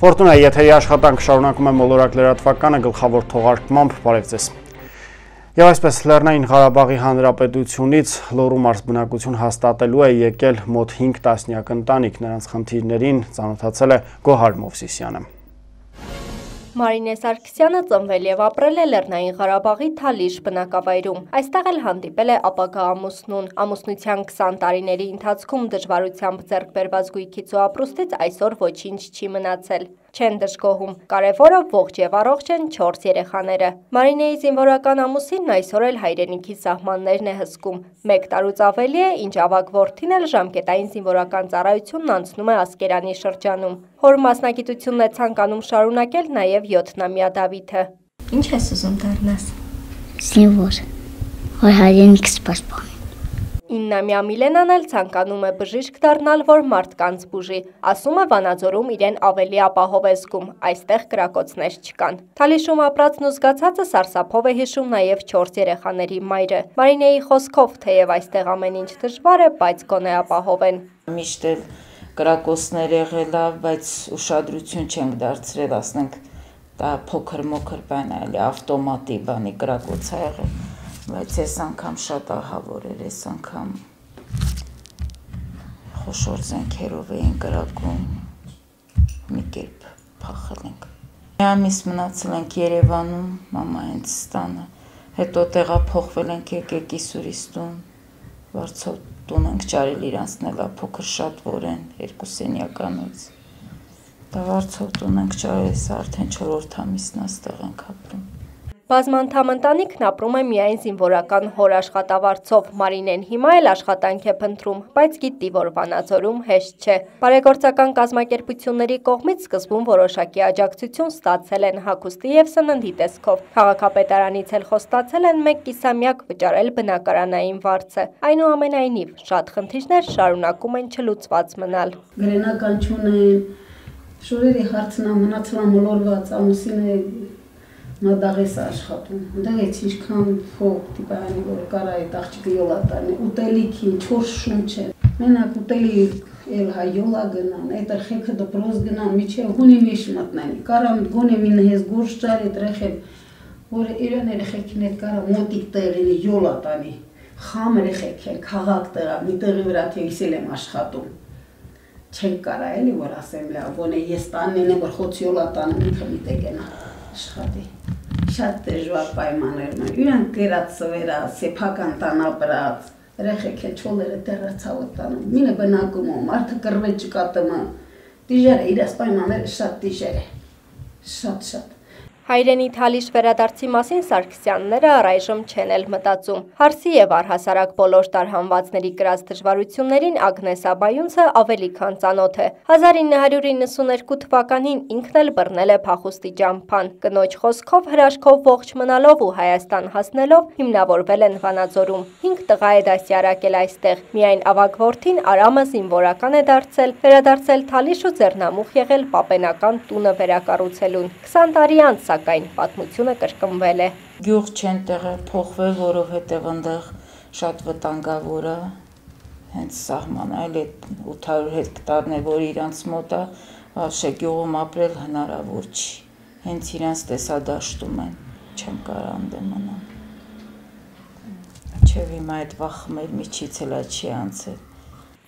Ֆորտունայի եթերի աշխատանք շարունակում է մոլորակ լրատվականը գլխավոր թողարկմամբ բարև ձեզ։ Եվ այսպես Լեռնային Ղարաբաղի Հանրապետությունից Լոռու մարզ բնակություն հաստատելու է եկել մոտ 5 տասնյակ ընտանիք, նրանց խնդիրներին ծանոթացել է Գոհար Մովսիսյանը։ Մարինե Սարգսյանը ծնվել եւ ապրել է Լեռնային Ղարաբաղի Թալիշ բնակավայրում։ Այստեղ էլ հանդիպել է ապագա ամուսնուն։ Ամուսնության 20 տարիների ընթացքում դժվարությամբ ձեռք բերված գույքից ու ապրուստից այսօր ոչինչ չի մնացել չեն դժգոհում։ Կարևորը ողջ եւ առողջ են 4 երեխաները։ Մարինեի զինվորական ամուսինն այսօր էլ հայրենիքի սահմաններն է հսկում։ 1 տարուց ավելի է, ինչ ավակ որդին էլ ժամկետային զինվորական ծառայությունն անցնում է Ասկերանի շրջանում։ Հոր մասնագիտությունն է ցանկանում շարունակել նաեւ 7-նամյա Դավիթը։ Ինչ ես ուզում դառնաս։ Զինվոր։ Որ հայրենիքս պաշտպան 9-ամյա Միլենան էլ ցանկանում է բժիշկ դառնալ, որ մարդկանց բուժի։ Ասում է Վանաձորում իրեն ավելի ապահով է զգում, այստեղ կրակոցներ չկան։ Թալիշում ապրածն ու զգացածը սարսափով է հիշում նաև 4 երեխաների մայրը։ Մարինեի խոսքով, թեև այստեղ ամեն ինչ դժվար է, բայց գոնե ապահով են։ Միշտ էլ կրակոցներ եղել է, բայց ուշադրություն չենք դարձրել, ասենք, դա փոքր-մոքր բան է, ավտոմատի բանի կրակոց է եղել բայց այս անգամ շատ ահավոր էր, այս անգամ խոշոր զենքերով էին կրակում, մի կերպ փախել ենք։ Մի ամիս մնացել ենք Երևանում, մամա հենց ստանը, հետո տեղափոխվել ենք եկել Կիսուրիստուն, Վարչով տուն ենք ճարել իրանցնելա փոքր շատ որեն երկու սենյականոց։ Դա Վարչով տուն ենք ճարել, սա արդեն 4-րդ ամիսն է ստեղ ենք ապրում։ Բազմանդամ ընտանիքն ապրում է միայն զինվորական հոր աշխատավարձով։ Մարինեն հիմա էլ աշխատանք է փնտրում, բայց գիտի, որ Վանաձորում հեշտ չէ։ Բարեգործական կազմակերպությունների կողմից սկզբում որոշակի աջակցություն ստացել են հագուստի եւ սննդի տեսքով։ Քաղաքապետարանից էլ խոստացել են 1 կիսամյակ վճարել բնակարանային վարձը։ Այնուամենայնիվ, շատ խնդիրներ շարունակում են չլուծված մնալ։ Գրենական չունեն, շորերի հարցնա մնացլա մոլորված ամուսինը նա դաղես աշխատում։ Դեղեց ինչքան փող տիպանի որ կարա այդ աղջիկը յոլա տանի, ուտելիքին, չոր շունչ է։ Մենակ ուտելի էլ հայ յոլա գնան, այդ երեխեքը դպրոց գնան, միջև հունի միշ մտնեն։ Կարամ գոնե մին հես գուրշ ճար այդ երեխեք, որ իրեն երեխեքին այդ կարա մոտիկ տեղին յոլա տանի։ Խամ երեխեք են, քաղաք տեղա, մի տեղի վրա թեքսել եմ աշխատում չեն կարա էլի որ ասեմ լավ գոնե ես տաննեն որ խոց յոլա տանը մի քանի տեգենա աշխատի շատ դժվար պայմաններում են։ Իրանք կերած սվերա, սեփական տան ապրած, երեխեք է չոլերը տեղացավը տանում։ Մինը բնակում ու մարդը կռվե չկատումը։ Դիժեր է, իրաց պայմանները շատ դիժեր է։ Շատ շատ։ Հայրենի Թալիշ վերադարձի մասին Սարգսյանները առայժմ չեն էլ մտածում։ Հարսի եւ առհասարակ բոլոր տարհանվածների կրած դժվարություններին Ագնես Աբայունցը ավելի քան ծանոթ է։ 1992 թվականին ինքն էլ բռնել է փախուստի ջամփան։ Կնոջ խոսքով հրաշքով ողջ մնալով ու Հայաստան հասնելով հիմնավորվել են Վանաձորում։ 5 տղա է դասյարակել այստեղ։ Միայն ավագ որդին Արամը զինվորական է դարձել, վերադարձել Թալիշ ու ձեռնամուխ եղել պապենական տունը վերակառուցելուն։ 20 տարի անց սակայն պատմությունը կրկնվել է։ Գյուղ չեն տեղը փոխվել, որովհետև այնտեղ շատ վտանգավոր է հենց սահմանը, այլ այդ 800 հեկտարն է, որ իրանց մոտ է, վաշե գյուղում ապրել հնարավոր չի։ Հենց իրանց տեսադաշտում են, չեմ կարող անդեմ մնալ։ Չէ՞ հիմա այդ վախը մեր միջից էլ չի անցել։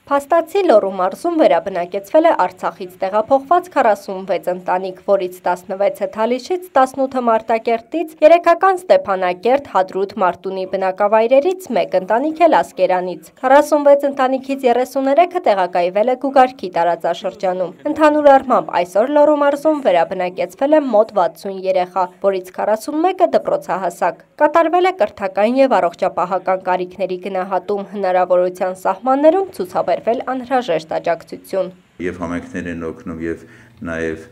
Փաստացի Լոռու մարզում վերաբնակեցվել է Արցախից տեղափոխված 46 ընտանիք, որից 16-ը Թալիշից, 18-ը Մարտակերտից, երեքական Ստեփանակերտ, Հադրուտ, Մարտունի բնակավայրերից, 1 ընտանիք էլ Ասկերանից։ 46 ընտանիքից 33-ը տեղակայվել է Գուգարքի տարածաշրջանում։ Ընդհանուր առմամբ այսօր Լոռու մարզում վերաբնակեցվել է մոտ 60 երեխա, որից 41-ը դպրոցահասակ։ Կատարվել է կրթական եւ առողջապահական կարիքների գնահատում հնարավորության սահմաններում ցուցաբեր բերվել անհրաժեշտ աջակցություն։ Եվ համայնքներ են օգնում եւ նաեւ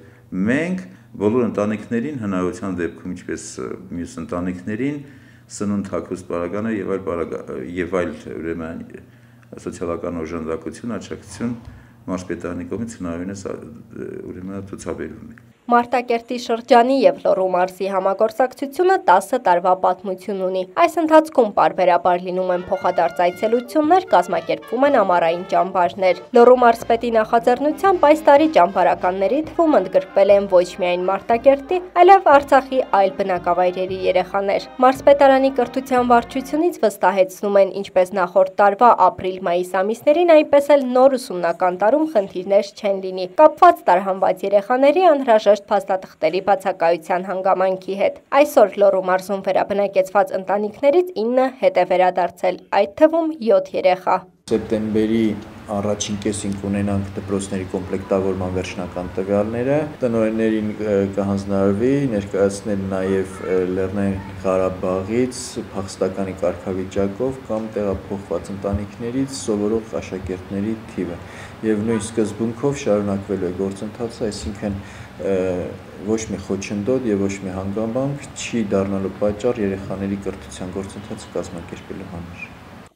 մենք բոլոր ընտանիքներին հնարավորության դեպքում ինչպես մյուս ընտանիքներին սնունդ հագուստ բարագանը եւ այլ եւ այլ ուրեմն սոցիալական օժանդակություն, աջակցություն մարզպետարանի կողմից հնարավորինս ուրեմն ցուցաբերվում է։ Մարտակերտի շրջանի եւ Լոռու մարզի համագործակցությունը 10 տարվա պատմություն ունի։ Այս ընթացքում parberabar լինում են փոխադարձ այցելություններ, կազմակերպվում են ամառային ճամբարներ։ Լոռու մարզպետի նախաձեռնությամբ այս տարի ճամբարականների թվում ընդգրկվել են ոչ միայն Մարտակերտի, այլև Արցախի այլ բնակավայրերի երեխաներ։ Մարզպետարանի կրթության վարչությունից վստահեցնում են ինչպես նախորդ տարվա ապրիլ-մայիս ամիսներին, այնպես էլ նոր ուսումնական տարում խնդիրներ չեն լինի։ Կապված տարհանված երեխաների անհրաժեշտ անհրաժեշտ փաստաթղթերի բացակայության հանգամանքի հետ։ Այսօր Լոռու մարզում վերաբնակեցված ընտանիքներից 9 հետ է վերադարձել, այդ թվում 7 երեխա։ Սեպտեմբերի առաջին կեսին կունենանք դպրոցների կոմպլեկտավորման վերջնական տվյալները։ Տնօրեններին կհանձնարարվի ներկայացնել նաև Լեռնային Ղարաբաղից փախստականի կարգավիճակով կամ տեղափոխված ընտանիքներից սովորող աշակերտների թիվը եւ նույն սկզբունքով շարունակվելու է գործընթացը, այսինքն ոչ մի խոչընդոտ եւ ոչ մի հանգամանք չի դառնալու պատճառ երեխաների կրթության գործընթացը կազմակերպելու համար։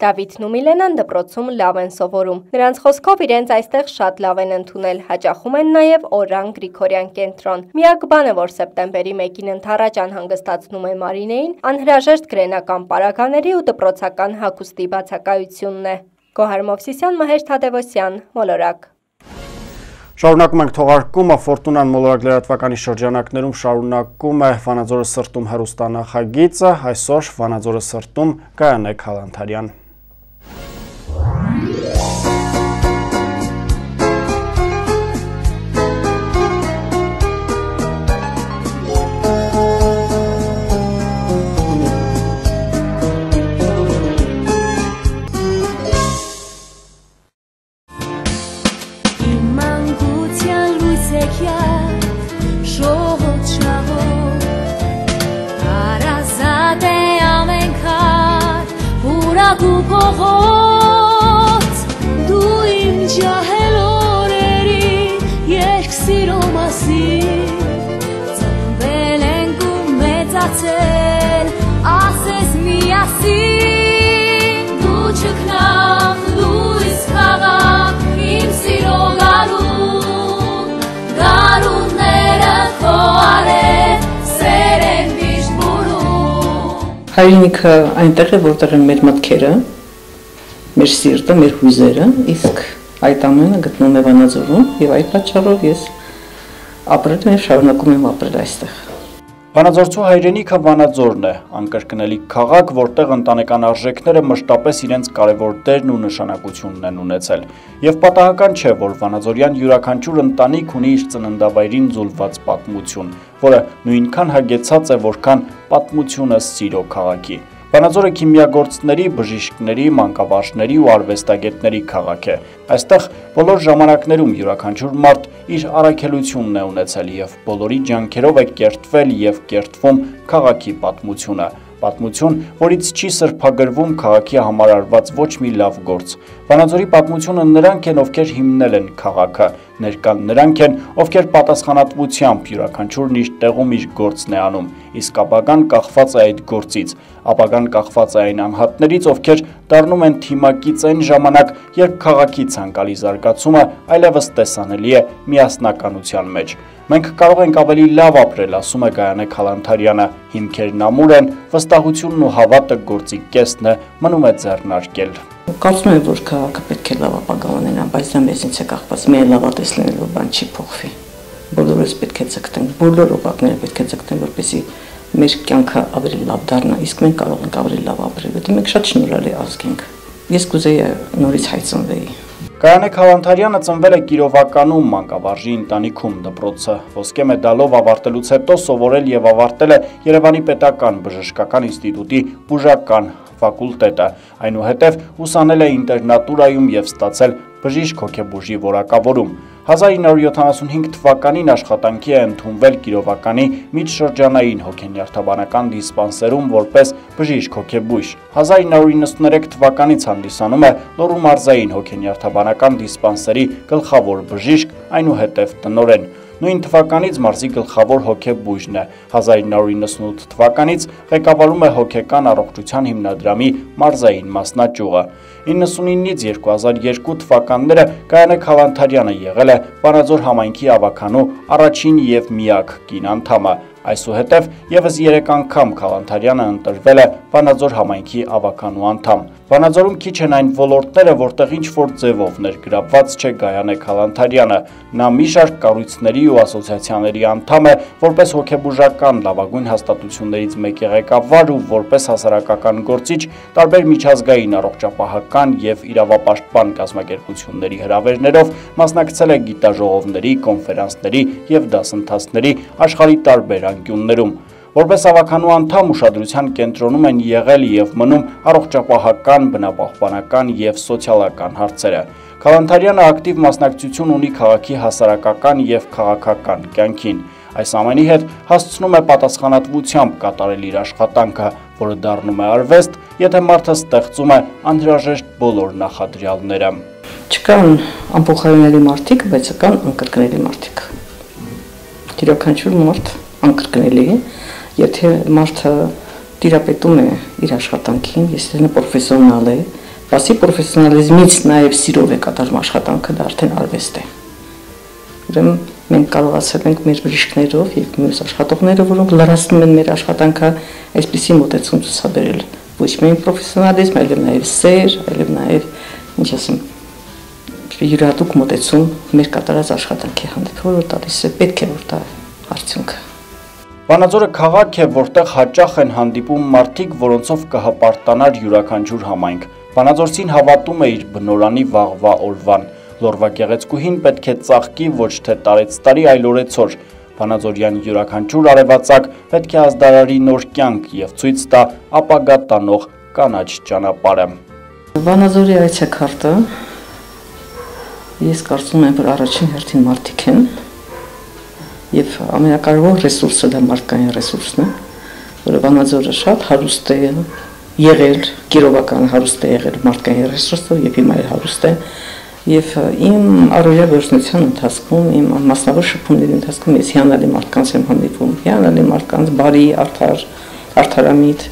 Դավիթն ու Միլենան դպրոցում լավ են սովորում։ Նրանց խոսքով իրենց այստեղ շատ լավ են ընդունել։ Հաճախում են նաև Օրան Գրիգորյան կենտրոն։ Միակ բանը, որ սեպտեմբերի 1-ին ընթառաջան հանգստացնում է Մարինեին, անհրաժեշտ գրենական պարագաների ու դպրոցական հագուստի բացակայությունն է։ Գոհար Մովսիսյան, Մհեր Թադևոսյան, Մոլորակ։ Շարունակում ենք թողարկումը, Ֆորտունան մոլորակ լրատվականի շրջանակներում շարունակում է Վանաձորը սրտում հերուստանախագիծը, այսօր Վանաձորը սրտում Գայանե Քալանթարյան։ Հայրենիքը այնտեղ է, որտեղ են մեր մտքերը, մեր սիրտը, մեր հույզերը, իսկ այդ ամենը գտնվում է Վանաձորում եւ այդ պատճառով ես ապրել եմ շարունակում եմ ապրել այստեղ։ Վանաձորցու հայրենիքը Վանաձորն է, անկրկնելի քաղաք, որտեղ ընտանեկան արժեքները մշտապես իրենց կարևոր դերն ու նշանակությունն են ունեցել։ Եվ պատահական չէ, որ Վանաձորյան յուրաքանչյուր ընտանիք ունի իր ծննդավայրին զուլված պատմություն, որը նույնքան հագեցած է, որքան պատմությունը սիրո քաղաքի։ Վանաձորը քիմիագործների, բժիշկների, մանկավարժների ու արվեստագետների քաղաք է։ Այստեղ բոլոր ժամանակներում յուրաքանչյուր մարդ իր առաքելությունն է ունեցել եւ բոլորի ջանքերով է կերտվել եւ կերտվում քաղաքի պատմությունը պատմություն, որից չի սրբագրվում քաղաքի համար արված ոչ մի լավ գործ։ Վանաձորի պատմությունը նրանք են, ովքեր հիմնել են քաղաքը, ներկան նրանք են, ովքեր պատասխանատվությամբ յուրաքանչյուրն իր տեղում իր գործն է անում, իսկ ապագան կախված է այդ գործից։ Ապագան կախված է այն անհատներից, ովքեր դառնում են թիմակից այն ժամանակ, երբ քաղաքի ցանկալի զարգացումը այլևս տեսանելի է միասնականության մեջ։ Մենք կարող ենք ավելի լավ ապրել, ասում է Գայանե Խալանթարյանը։ Հիմքերն ամուր են, վստահությունն ու հավատը գործի կեսն է, մնում է ձեռնարկել։ Կարծում եմ, որ քաղաքը պետք է լավ ապագա ունենա, բայց դա մեզնից է կախված։ Միայն լավատես լինելով բան չի փոխվի։ Բոլորս պետք է ցկտենք, բոլոր օղակները պետք է ցկտեն, որպեսզի մեր կյանքը ավելի լավ դառնա, իսկ մենք կարող ենք ավելի լավ ապրել, որտեղ մենք շատ շնորհալի ազգ ենք։ Ես կուզեի նորից հայցնվեի Կայանե Խավանթարյանը ծնվել է Կիրովականում մանկավարժի ընտանիքում դպրոցը։ Ոսկե մեդալով ավարտելուց հետո սովորել եւ ավարտել է Երևանի Պետական Բժշկական ինստիտուտի բուժական ֆակուլտետը։ Այնուհետև ուսանել է ինտերնատուրայում եւ ստացել բժիշկ հոգեբուժի որակավորում։ 1975 թվականին աշխատանքի է ընդունվել Կիրովականի միջշրջանային հոգենյարդաբանական դիսպանսերում որպես բժիշկ հոգեբույժ։ 1993 թվականից հանդիսանում է Լոռու մարզային հոգենյարդաբանական դիսպանսերի գլխավոր բժիշկ, այնուհետև տնորեն։ Նույն թվականից մարզի գլխավոր հոգեբույժն է։ 1998 թվականից ղեկավարում է հոգեկան առողջության հիմնադրամի մարզային մասնաճյուղը։ 99-ից 2002 թվականները Գայանե Խավանթարյանը եղել է Վանաձոր համայնքի ավականու առաջին եւ միակ կին անդամը։ Այսուհետև եւս 3 անգամ Խալանթարյանը ընտրվել է Վանաձոր համայնքի ավականու անդամ։ Վանաձորում քիչ են այն ոլորտները, որտեղ ինչ որ ձևով ներգրավված չէ Գայանե Խալանթարյանը։ Նա մի շարք կառույցների ու ասոցիացիաների անդամ է, որպես հոգեբուժական լավագույն հաստատություններից մեկի ղեկավար ու որպես հասարակական գործիչ տարբեր միջազգային առողջապահական եւ իրավապաշտպան կազմակերպությունների հրավերներով մասնակցել է գիտաժողովների, կոնֆերանսների եւ դասընթացների աշխարհի տարբեր անկյուններում։ Որպես ավականու անդամ ուշադրության կենտրոնում են եղել եւ մնում առողջապահական, բնապահպանական եւ սոցիալական հարցերը։ Խավանթարյանը ակտիվ մասնակցություն ունի քաղաքի հասարակական եւ քաղաքական կյանքին։ Այս ամենի հետ հասցնում է պատասխանատվությամբ կատարել իր աշխատանքը, որը դառնում է արվեստ, եթե մարդը ստեղծում է անհրաժեշտ բոլոր նախադրյալները։ Չկան ամփոխարինելի մարդիկ, բայց կան անկրկնելի մարդիկ։ Յուրաքանչյուր մարդ անկրկնելի է, եթե մարդը տիրապետում է իր աշխատանքին, если նա պրոֆեսիոնալ է, բացի պրոֆեսիոնալիզմից նաև սիրով է կատարում աշխատանքը, դա արդեն արվեստ է։ Ուրեմն մենք կարողացել ենք մեր բժիշկներով եւ մյուս աշխատողները, որոնք լրացնում են մեր աշխատանքը, այսպիսի մոտեցում ցուցաբերել։ Ոչ միայն պրոֆեսիոնալիզմ, այլև նաև սեր, այլև նաև, ինչ ասեմ, յուրատուկ մոտեցում մեր կատարած աշխատանքի հանդեպ, որը տալիս է պետք է որ տա արդյունքը։ Վանաձորը քաղաք է, որտեղ հաճախ են հանդիպում մարդիկ, որոնցով կհպարտանար յուրաքանչյուր համայնք։ Վանաձորցին հավատում է իր բնորանի վաղվա օրվան։ Լորվա գեղեցկուհին պետք է ծաղկի ոչ թե տարեց տարի, այլ օրեցօր։ Վանաձորյան յուրաքանչյուր արևածագ պետք է ազդարարի նոր կյանք եւ ցույց տա ապագա տանող կանաչ ճանապարհը։ Վանաձորի այցեքարտը ես կարծում եմ, որ առաջին հերթին մարդիկ են, եւ ամենակարևոր ռեսուրսը դա մարդկային ռեսուրսն է, որը Վանաձորը շատ հարուստ է եղել, գիրովական հարուստ է եղել մարդկային ռեսուրսով եւ հիմա էլ հարուստ է եւ իմ առօրյա գործունեության ընթացքում իմ մասնավոր շփումների ընթացքում ես հիանալի մարդկանց եմ հանդիպում, հիանալի մարդկանց, բարի, արդար, արդարամիտ,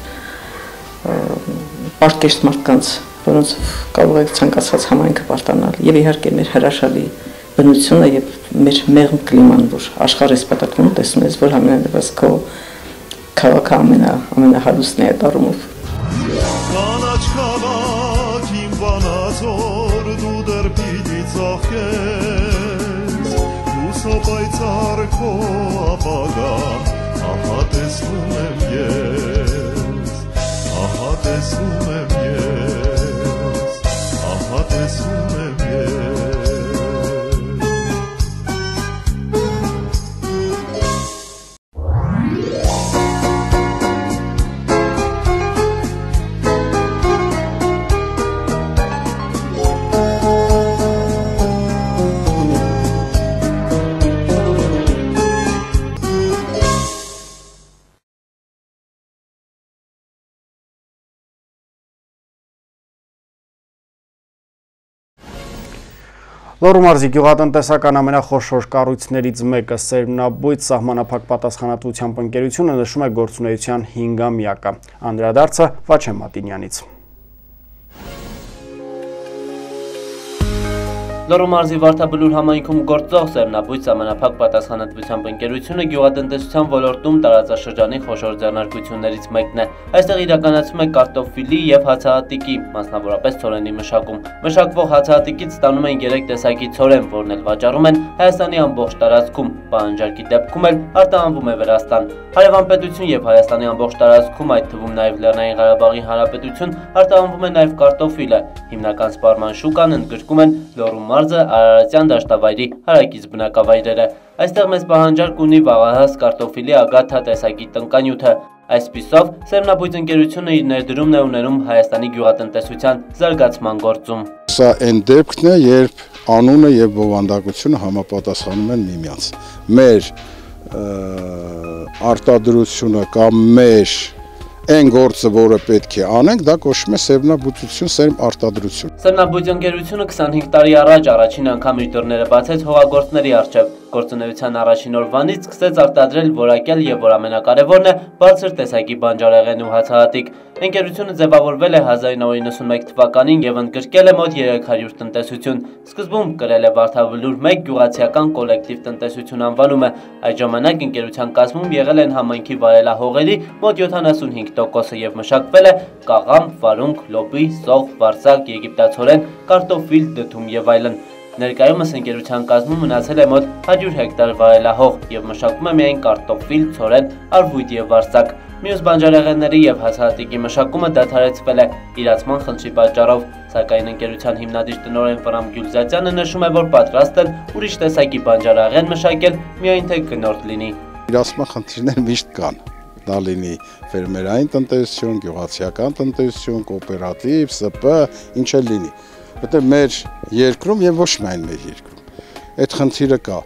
պարտքեշտ մարդկանց, որոնց կարող եք ցանկացած համայնքը պարտանալ եւ իհարկե մեր հրաշալի բնությունը եւ մեր մեղմ կլիման, որ աշխարհը սպատակում տեսնում ես, որ ամենևս քո քաղաքը ամենա ամենահարուստն է այդ առումով։ Կանաչ քաղաք իմ վանածոր դու դեռ պիտի ծախես դու սոպայցար քո ապագան ահա տեսնում եմ ես Լոռու մարզի գյուղատնտեսական ամենախոշոր կառույցներից մեկը Սերմնաբույծ սահմանափակ պատասխանատվությամբ ընկերությունը նշում է գործունեության 5-ամյակը։ Անդրադարձը Վաչե Մատինյանից։ Լոռու մարզի Վարդաբլուր համայնքում գործող Սերնաբույց ամենափակ պատասխանատվությամբ ընկերությունը գյուղատնտեսության ոլորտում տարածաշրջանի խոշոր ձեռնարկություններից մեկն է։ Այստեղ իրականացում է կարտոֆիլի եւ հացահատիկի, մասնավորապես ցորենի մշակում։ Մշակվող հացահատիկից ստանում են 3 տեսակի ցորեն, որն էլ վաճառում են Հայաստանի ամբողջ տարածքում, պահանջարկի դեպքում էլ արտահանվում է Վրաստան։ Հարևան պետություն եւ Հայաստանի ամբողջ տարածքում, այդ թվում նաեւ Լեռնային Ղարաբաղի Հանրապետություն, արտահանվում է նաեւ կարտոֆիլը։ Հիմնական սպառման շուկան ընդգրկում են Լոռու մարզը Արարատյան դաշտավայրի հարակից բնակավայրերը։ Այստեղ մեծ պահանջարկ ունի վաղահաս կարտոֆիլի ագաթա տեսակի տնկանյութը։ Այսպիսով, Սերմնաբույծ ընկերությունը իր ներդրումն է ունենում Հայաստանի գյուղատնտեսության զարգացման գործում։ Սա այն դեպքն է, երբ անունը եւ բովանդակությունը համապատասխանում են միմյանց։ Մեր արտադրությունը կամ մեր այն գործը, որը պետք է անենք, դա կոչվում է սերմնաբուծություն, սերմ արտադրություն։ Սերմնաբույծ ընկերությունը 25 տարի առաջ առաջին անգամ իր դռները բացեց հողագործների առջև։ Գործունեության առաջին օրվանից սկսեց արտադրել որակյալ եւ որ ամենակարևորն է բարձր տեսակի բանջարեղեն ու հացահատիկ։ Ընկերությունը ձևավորվել է 1991 թվականին եւ ընդգրկել է մոտ 300 տնտեսություն։ Սկզբում կրել է Վարդավլուր 1 գյուղացիական կոլեկտիվ տնտեսություն անվանումը։ Այդ ժամանակ ընկերության կազմում եղել են համայնքի վարելահողերի մոտ 75%-ը եւ մշակվել է կաղամ, վարունգ, լոբի, սող, վարսակ, եգիպտացորեն, կարտոֆիլ, դդում եւ այլն։ Ներկայումս ընկերության կազմում մնացել է մոտ 100 հեկտար վարելահող եւ մշակվում է միայն կարտոֆիլ, ցորեն, արվույթ եւ վարսակ։ Մյուս բանջարեղենների եւ հացահատիկի մշակումը դադարեցվել է իրացման խնդրի պատճառով, սակայն ընկերության հիմնադիր տնօրեն Վրամ Գյուլզատյանը նշում է, որ պատրաստ են ուրիշ տեսակի բանջարեղեն մշակել, միայն թե գնորդ լինի։ Իրացման խնդիրներ միշտ կան դա լինի ֆերմերային տնտեսություն, գյուղացիական տնտեսություն, կոոպերատիվ, ՍՊ, ինչ էլ լինի որտեղ մեր երկրում եւ ոչ միայն մեր երկրում այդ խնդիրը կա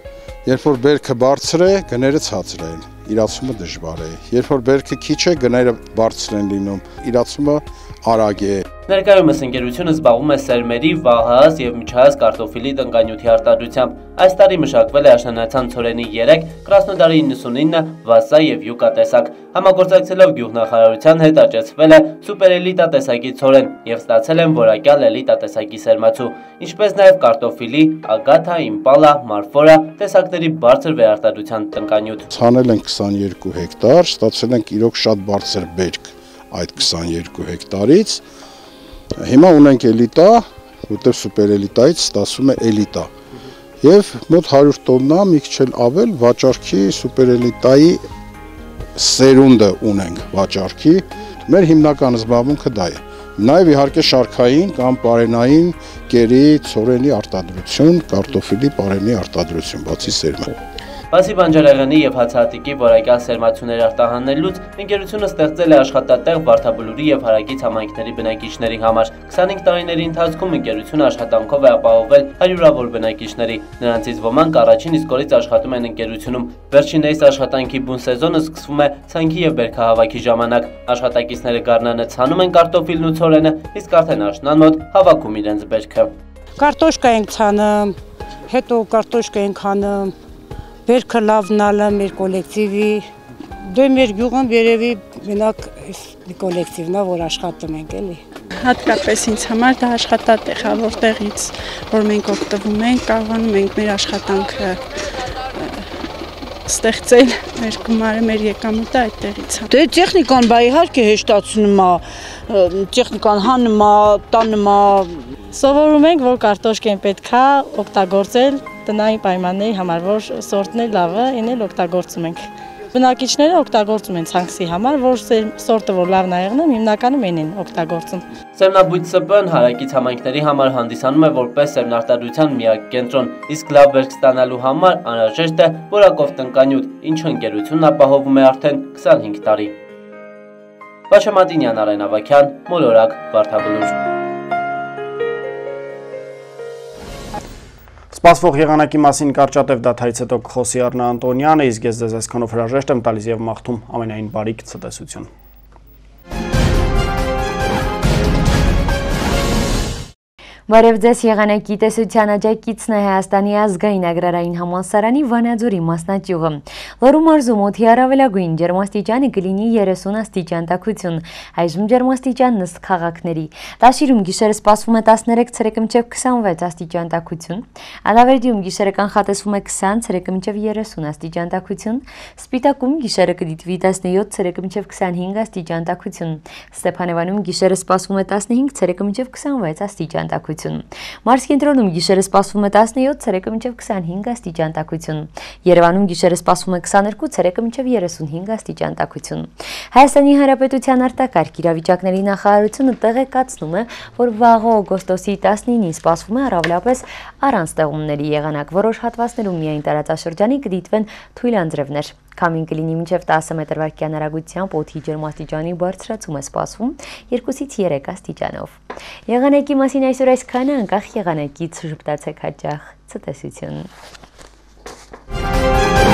երբ որ բերքը բարձր է գները ցածր են իրացումը դժվար է երբ որ բերքը քիչ է գները բարձր են լինում իրացումը արագ է Ներկայումս ընկերությունը զբաղվում է սերմերի, վաղահաս եւ միջահաս կարտոֆիլի տնկանյութի արտադրությամբ։ Այս տարի մշակվել է աշնանացան ցորենի 3, Կրասնոդարի 99, Վասա եւ Յուկա տեսակ։ Համագործակցելով գյուղնախարարության հետ աճեցվել է սուպերելիտա տեսակի ցորեն եւ ստացել են որակյալ էլիտա տեսակի սերմացու, ինչպես նաեւ կարտոֆիլի, ագաթա, իմպալա, մարֆորա տեսակների բարձր վերարտադրության տնկանյութ։ Ցանել են 22 հեկտար, ստացել ենք իրոք շատ բարձր բերք այդ 22 հեկտարից Հիմա ունենք էլիտա, որտեղ սուպեր էլիտայից ստացվում է էլիտա։ Եվ մոտ 100 տոննա, մի քիչ էլ ավել վաճառքի սուպեր էլիտայի սերունդը ունենք վաճառքի։ Մեր հիմնական զբաղմունքը դա է։ Նաև իհարկե շարքային կամ պարենային կերի, ցորենի արտադրություն, կարտոֆիլի պարենի արտադրություն, բացի սերմը։ Բացի բանջարեղենի եւ հացահատիկի որակյալ սերմացուներ արտահանելուց, ընկերությունը ստեղծել է աշխատատեղ Վարդաբլուրի եւ Հարագից համայնքների բնակիչների համար։ 25 տարիների ընթացքում ընկերությունը աշխատանքով է ապահովել հարյուրավոր բնակիչների։ Նրանցից ոմանք առաջին իսկ օրից աշխատում են ընկերությունում։ Վերջիններիս աշխատանքի բուն սեզոնը սկսվում է ցանքի եւ բերքահավաքի ժամանակ։ Աշխատակիցները գարնանը ցանում են կարտոֆիլն ու ցորենը, իսկ արդեն աշնան մոտ հավաքում իրենց բերքը։ Կարտոշկա ենք ցանում, հետո կարտոշկա ենք հանում բերքը լավնալը մեր կոլեկտիվի դե մեր գյուղում երևի մենակ մի կոլեկտիվն է, որ աշխատում ենք, էլի։ Հատկապես ինձ համար դա աշխատատեղ է, որտեղից որ մենք օգտվում ենք, կարողանում ենք մեր աշխատանքը ստեղծել մեր գումարը, մեր եկամուտը այդտեղից է։ Դե տեխնիկան բա իհարկե հեշտացնում է, տեխնիկան հանում է, տանում է։ Սովորում ենք, որ կարտոշկեն պետքա օգտագործել տնային պայմանների համար, որ սորտն է լավը, այն էլ օգտագործում ենք։ Բնակիչները օգտագործում են ցանքսի համար, որ սորտը որ լավն է եղնում, հիմնականում այն են օգտագործում։ Սերմնաբույծ ՍՊ-ն հարակից համայնքների համար հանդիսանում է որպես սերմնարտադրության միակ կենտրոն, իսկ լավ բերք ստանալու համար անհրաժեշտ է որակով տնկանյութ, ինչը ընկերությունն ապահովում է արդեն 25 տարի։ Բաշամատինյան Արեն Ավակյան, Մոլորակ, Վարդաբլուր։ Սպասվող եղանակի մասին կարճատև դաթայից հետո կխոսի Արնա Անտոնյանը, իսկ ես ձեզ այսքանով հրաժեշտ եմ տալիս եւ մաղթում ամենայն բարիք ցտեսություն։ Բարև ձեզ եղանակի տեսության աջակիցն է Հայաստանի ազգային agrarային համալսարանի Վանաձորի մասնաճյուղը։ Լոռու մարզում օդի առավելագույն ջերմաստիճանը կլինի 30 աստիճան տաքություն, այժմ ջերմաստիճանն ըստ քաղաքների։ Տաշիրում գիշերը սպասվում է 13 ցերեկմիջև 26 աստիճան տաքություն, Ալավերդիում գիշերը կանխատեսվում է 20 ցերեկմիջև 30 աստիճան տաքություն, Սպիտակում գիշերը կդիտվի 17 ցերեկմիջև 25 աստիճան տաքություն, Ստեփանևանում գիշերը սպասվում է 15 ցերեկմիջև 26 աստիճան տաքություն տաքություն։ Մարս կենտրոնում գիշերը սպասվում է 17, ցերեկը մինչև 25 աստիճան տաքություն։ Երևանում գիշերը սպասվում է 22, ցերեկը մինչև 35 աստիճան տաքություն։ Հայաստանի Հանրապետության արտակարգ իրավիճակների նախարարությունը տեղեկացնում է, որ վաղ օգոստոսի 19-ին սպասվում է առավելապես առանց տեղումների եղանակ։ Որոշ հատվածներում միայն տարածաշրջանի կդիտվեն թույլ անձրևներ։ Քամին կլինի մինչև 10 մետր/վայրկյան հեռագությամբ, օդի ջերմաստիճանի բարձրացում է սպասվում 2-ից 3 աստիճանով։ Եղանակի մասին այսօր այսքանը, անկախ եղանակից շփտացեք հաճախ ցտեսություն։ Thank you